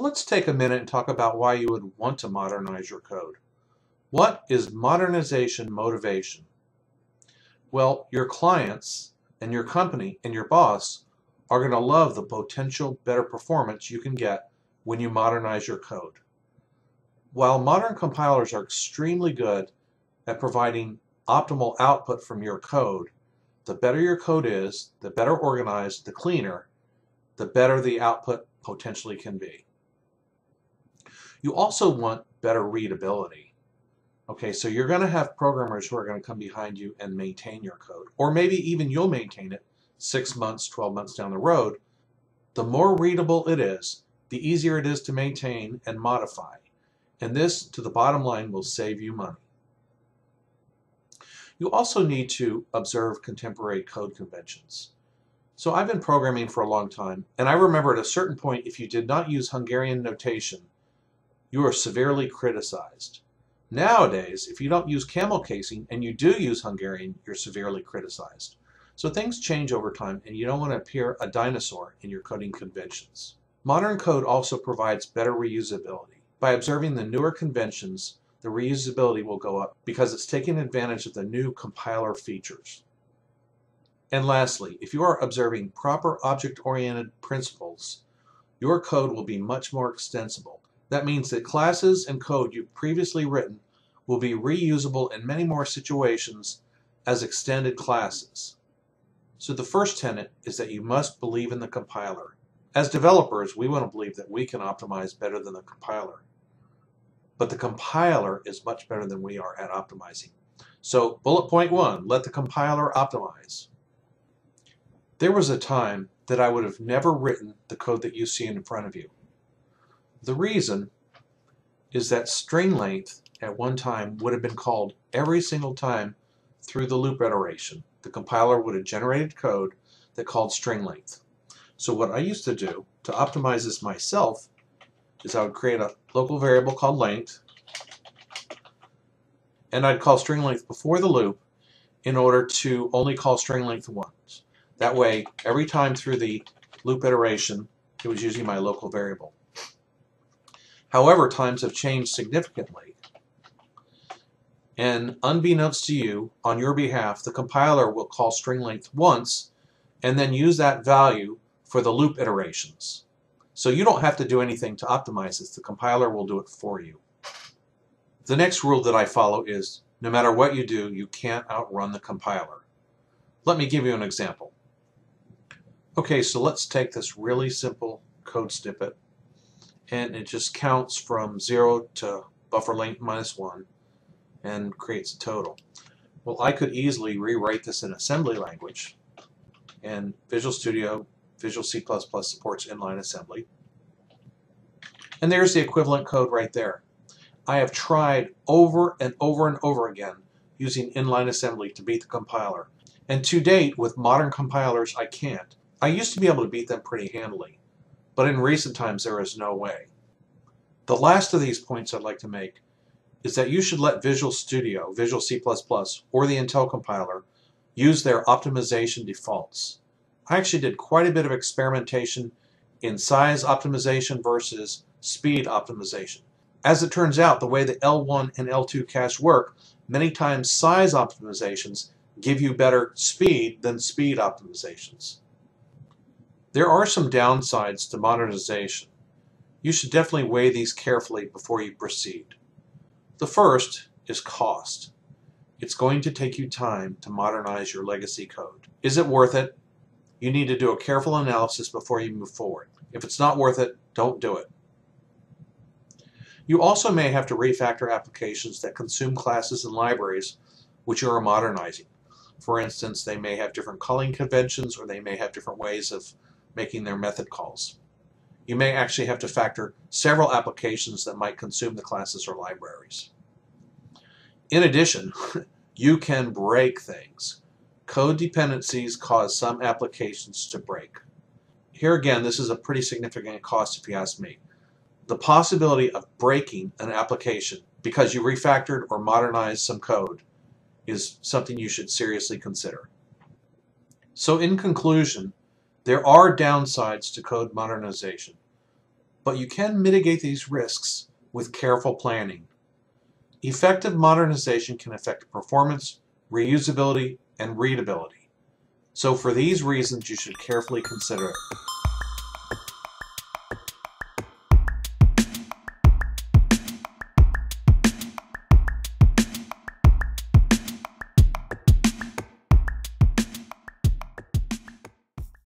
So let's take a minute and talk about why you would want to modernize your code. What is modernization motivation? Well, your clients and your company and your boss are going to love the potential better performance you can get when you modernize your code. While modern compilers are extremely good at providing optimal output from your code, the better your code is, the better organized, the cleaner, the better the output potentially can be. You also want better readability. Okay, so you're going to have programmers who are going to come behind you and maintain your code, or maybe even you'll maintain it six months, 12 months down the road. The more readable it is, the easier it is to maintain and modify. And this, to the bottom line, will save you money. You also need to observe contemporary code conventions. So I've been programming for a long time, and I remember at a certain point if you did not use Hungarian notation, you are severely criticized. Nowadays, if you don't use camel casing and you do use Hungarian, you're severely criticized. So things change over time and you don't want to appear a dinosaur in your coding conventions. Modern code also provides better reusability. By observing the newer conventions, the reusability will go up because it's taking advantage of the new compiler features. And lastly, if you are observing proper object-oriented principles, your code will be much more extensible. That means that classes and code you've previously written will be reusable in many more situations as extended classes. So the first tenet is that you must believe in the compiler. As developers, we want to believe that we can optimize better than the compiler. But the compiler is much better than we are at optimizing. So bullet point one, let the compiler optimize. There was a time that I would have never written the code that you see in front of you. The reason is that string length at one time would have been called every single time through the loop iteration. The compiler would have generated code that called string length. So what I used to do to optimize this myself is I would create a local variable called length and I'd call string length before the loop in order to only call string length once. That way, every time through the loop iteration, it was using my local variable. However, times have changed significantly. And unbeknownst to you, on your behalf, the compiler will call string length once and then use that value for the loop iterations. So you don't have to do anything to optimize this. The compiler will do it for you. The next rule that I follow is no matter what you do, you can't outrun the compiler. Let me give you an example. Okay, so let's take this really simple code snippet and it just counts from 0 to buffer length minus 1 and creates a total. Well, I could easily rewrite this in assembly language and Visual Studio, Visual C++ supports inline assembly. And there's the equivalent code right there. I have tried over and over and over again using inline assembly to beat the compiler. And to date, with modern compilers, I can't. I used to be able to beat them pretty handily, but in recent times there is no way. The last of these points I'd like to make is that you should let Visual Studio, Visual C++, or the Intel compiler use their optimization defaults. I actually did quite a bit of experimentation in size optimization versus speed optimization. As it turns out, the way the L1 and L2 cache work, many times size optimizations give you better speed than speed optimizations. There are some downsides to modernization. You should definitely weigh these carefully before you proceed. The first is cost. It's going to take you time to modernize your legacy code. Is it worth it? You need to do a careful analysis before you move forward. If it's not worth it, don't do it. You also may have to refactor applications that consume classes and libraries which you are modernizing. For instance, they may have different calling conventions or they may have different ways of making their method calls. You may actually have to factor several applications that might consume the classes or libraries. In addition, you can break things. Code dependencies cause some applications to break. Here again, this is a pretty significant cost if you ask me. The possibility of breaking an application because you refactored or modernized some code is something you should seriously consider. So in conclusion, there are downsides to code modernization, but you can mitigate these risks with careful planning. Effective modernization can affect performance, reusability, and readability. So for these reasons, you should carefully consider it.